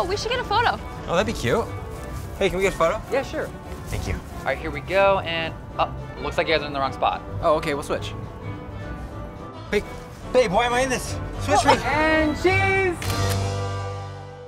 Oh, we should get a photo. Oh, that'd be cute. Hey, can we get a photo? Yeah, sure. Thank you. All right, here we go, and oh, looks like you guys are in the wrong spot. Oh, okay, we'll switch. Wait, babe, why am I in this? Switch oh, me. And cheese!